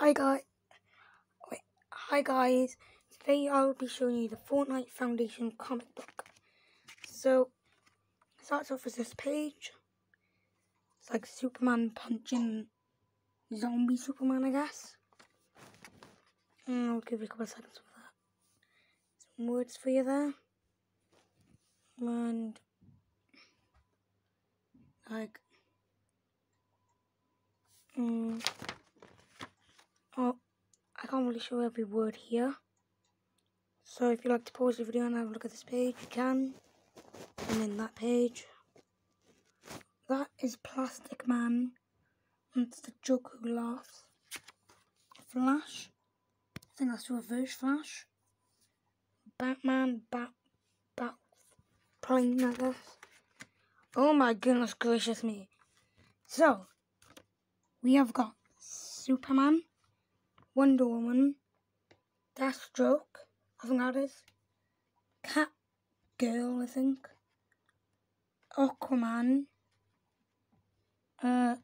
Hi guys. Wait. Hi guys. Today I will be showing you the Fortnite Foundation comic book. So it starts off with this page. It's like Superman punching zombie Superman, I guess. And I'll give you a couple of seconds for that. Some words for you there. And like mm, I can't really show every word here. So if you'd like to pause the video and have a look at this page, you can. And then that page. That is Plastic Man. And it's the Joker who laughs. Flash. I think that's reverse Flash. Batman, Bat, Bat, plane, I guess. Oh my goodness gracious me. So, we have got Superman, Wonder Woman, Deathstroke, I think that is, Cat Girl, I think, Aquaman, uh,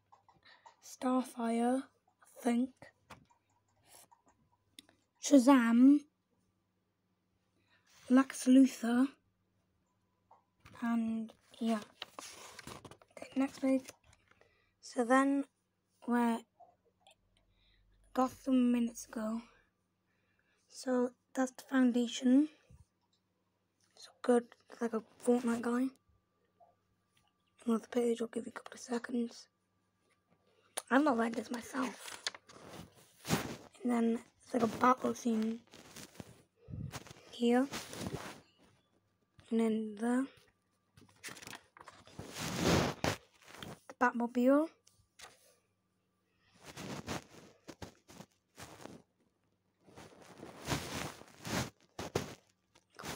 Starfire, I think, Shazam, Lex Luthor, and yeah. Okay, next page. So then we're Gotham minutes ago. So that's the foundation. So good, like a Fortnite guy. Another page, I'll give you a couple of seconds. I've not read this myself. And then it's like a battle scene here. And then. The Batmobile.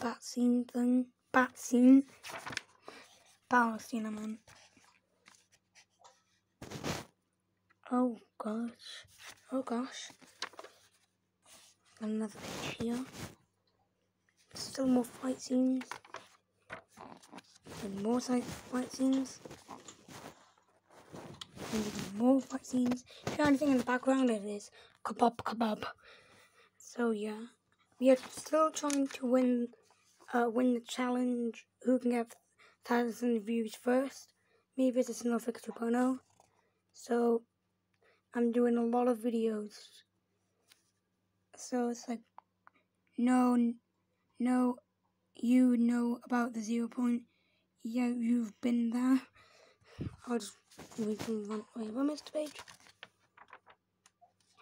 Bat scene thing. Bat scene. Battle scene, I meant. Oh gosh. Oh gosh. Another page here. Still more fight scenes. And more fight scenes. And more fight scenes. If you anything in the background, it is kebab kebab. So yeah. We are still trying to win uh, win the challenge. Who can get thousand views first? Me versus Snowflake 2.0. So I'm doing a lot of videos. So it's like no no you know about the zero point. Yeah, you've been there. I'll just we can run missed a page?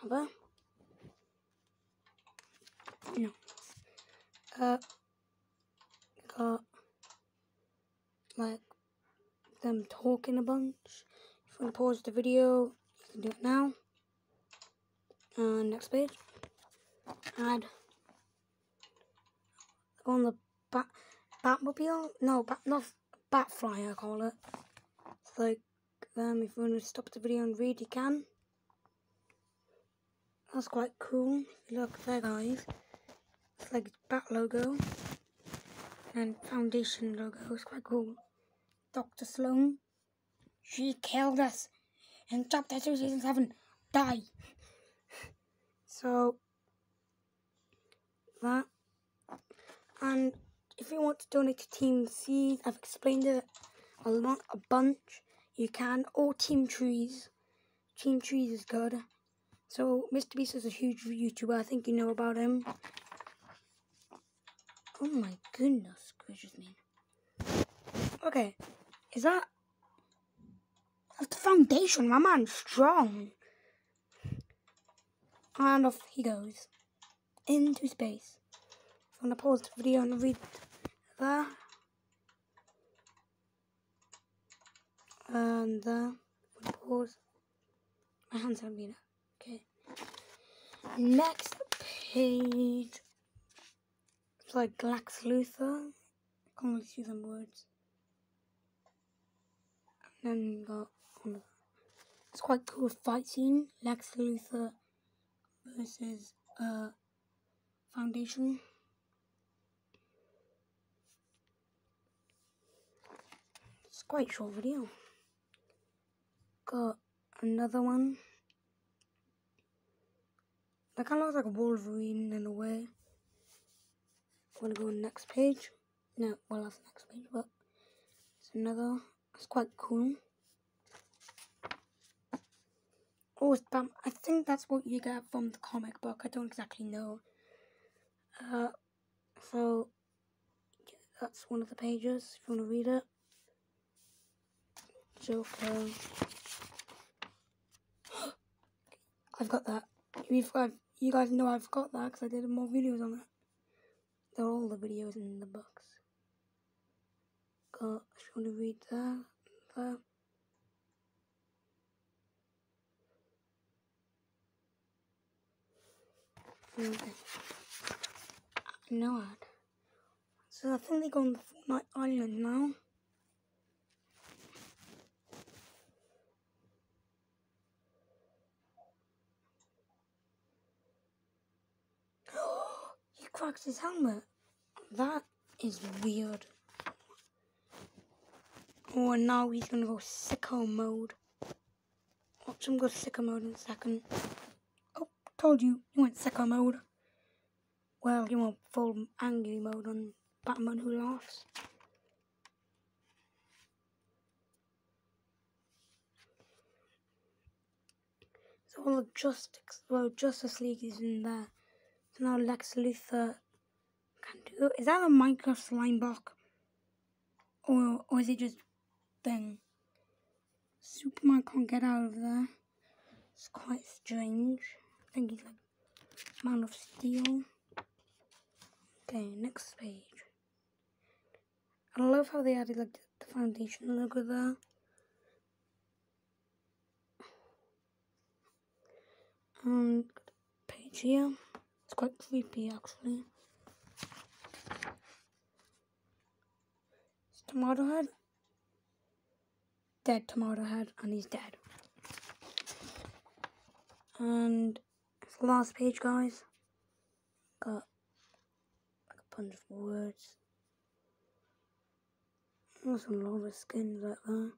Have I? No. Uh got like them talking a bunch. If you want to pause the video, you can do it now. Uh, next page. Add on the bat Batmobile. No, bat not Batfly. I call it. It's like them. If you want to stop the video and read, you can. That's quite cool. Look there, guys. It's like bat logo and foundation logo. It's quite cool. Dr. Slone. She killed us in chapter 2 season 7. Die. So that and if you want to donate to Team Seas, I've explained it a lot, a bunch. You can, or Team Trees. Team Trees is good. So Mr. Beast is a huge YouTuber. I think you know about him. Oh my goodness gracious me. Okay, is that that's the foundation? My man's strong. And off he goes into space. I'm gonna pause the video and read that. And uh, pause. My hands haven't been okay. Next page. It's like Lex Luthor. I can't really see them words. And then got it's quite cool fight scene. Lex Luthor versus uh Foundation. It's quite short video. Got another one. That kind of looks like a Wolverine in a way. I'm gonna go next page. No, well that's next page, but it's another. It's quite cool. Oh, it's Batman. I think that's what you get from the comic book. I don't exactly know. Uh, so that's one of the pages if you want to read it. Joker. I've got that. You've you guys know I've got that because I did more videos on it. They're all the videos in the books. You want to read that, that. Mm. Okay. No ad. So I think they go on the Fortnite Island now. His helmet. That is weird. Oh, and now he's gonna go sicko mode. Watch him go sicko mode in a second. Oh, told you, he went sicko mode. Well, he went full angry mode on Batman Who Laughs. So all of Justice, well, Justice League is in there. Now Lex Luthor can do. Is that a Minecraft slime block? Or, or is it just thing? Superman can't get out of there. It's quite strange. I think he's like Man of Steel. Okay, next page. I love how they added like the foundation logo there. And page here. Quite creepy actually. It's Tomato Head. Dead Tomato Head and he's dead. And it's the last page guys. Got like a bunch of words. There's a lot of skins like that.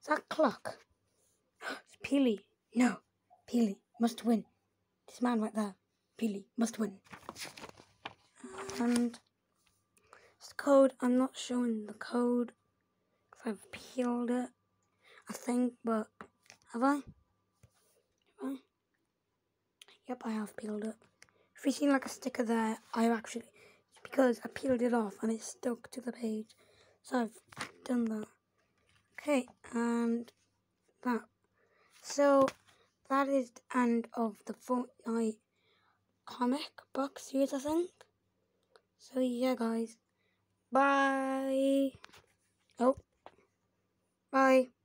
Is that clock? It's Peely. No, Peely must win. This man right there, Peely must win. And it's the code. I'm not showing the code because I've peeled it. I think, but have I? Have I? Yep, I have peeled it. If you see like a sticker there, I actually because I peeled it off and it stuck to the page. So I've done that. Okay, and that. So that is the end of the Fortnite comic book series, I think. So yeah, guys. Bye. Oh. Bye.